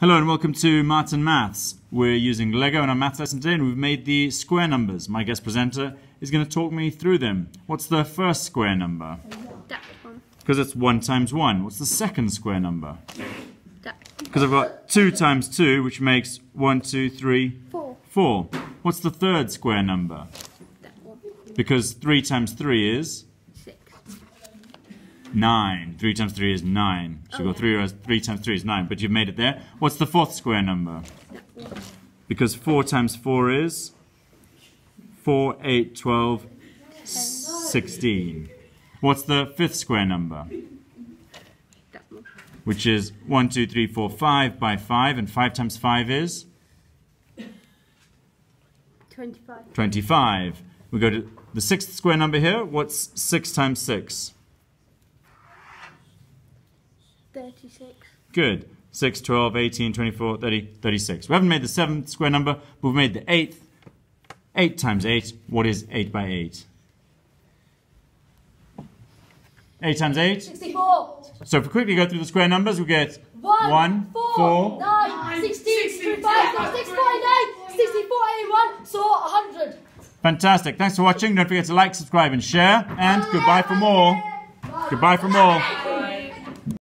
Hello and welcome to Martin Maths. We're using Lego in our math lesson today and we've made the square numbers. My guest presenter is going to talk me through them. What's the first square number? That one. Because it's 1 times 1. What's the second square number? That Because I've got 2 times 2, which makes 1, 2, 3, four. 4. What's the third square number? That one. Because 3 times 3 is. 9. 3 times 3 is 9. So Oh, go yeah. 3, as- 3 times 3 is 9, but you've made it there. What's the fourth square number? Because 4 times 4 is 4, 8, 12, 16. What's the fifth square number? Which is 1, 2, 3, 4, 5 by 5, and 5 times 5 is Twenty-five. 25. We go to the sixth square number here. What's 6 times 6? Thirty-six. Good. 6, 12, 18, 24, 30, 36. We haven't made the seventh square number, but we've made the eighth. 8 times 8. What is 8 by 8? 8 times 8? 64, So if we quickly go through the square numbers, we get 1, 1, 4, 4. 9, 16, 65, 6, 8, 64, 81, so 100. Fantastic. Thanks for watching. Don't forget to like, subscribe, and share. And goodbye for more. Goodbye for more.